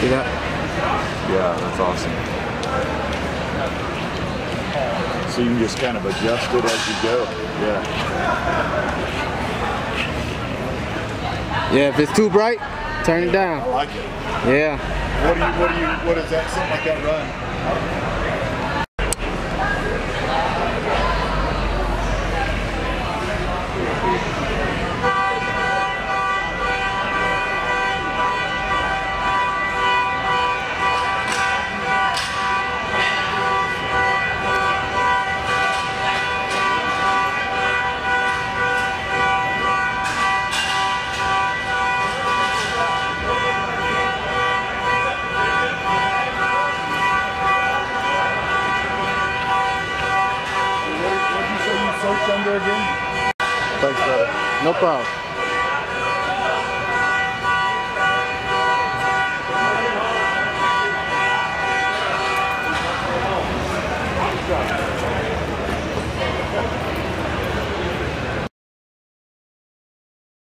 See that? Yeah, that's awesome. So you can just kind of adjust it as you go. Yeah. Yeah, if it's too bright, turn yeah, it down. I like it. Yeah. What do you, what do you, what does that, something like that run? Under again? Thanks, brother. No problem.